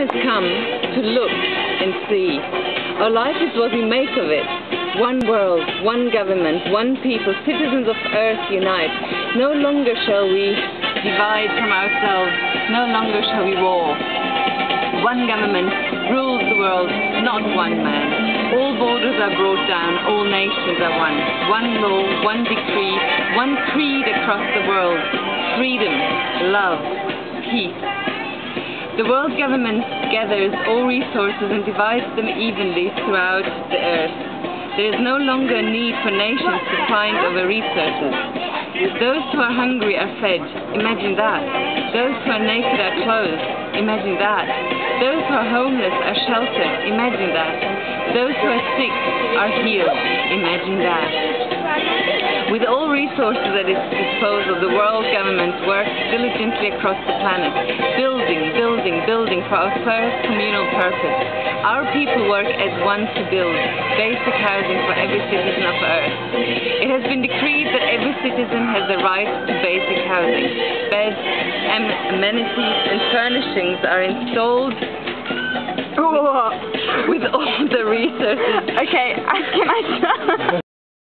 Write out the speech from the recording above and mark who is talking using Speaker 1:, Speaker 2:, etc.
Speaker 1: has come to look and see. Our life is what we make of it. One world, one government, one people, citizens of Earth unite. No longer shall we divide from ourselves, no longer shall we war. One government rules the world, not one man. All borders are brought down, all nations are one. One law, one decree, one creed across the world. Freedom, love, peace. The world government gathers all resources and divides them evenly throughout the earth. There is no longer a need for nations to find over resources. Those who are hungry are fed. Imagine that. Those who are naked are clothed. Imagine that. Those who are homeless are sheltered. Imagine that. Those who are sick are healed. Imagine that. With all resources at its disposal, the world government works diligently across the planet, building, building, building for our first communal purpose. Our people work as one to build basic housing for every citizen of Earth. It has been decreed that every citizen has the right to basic housing. Beds, amenities and furnishings are installed with all the resources.
Speaker 2: Okay, can I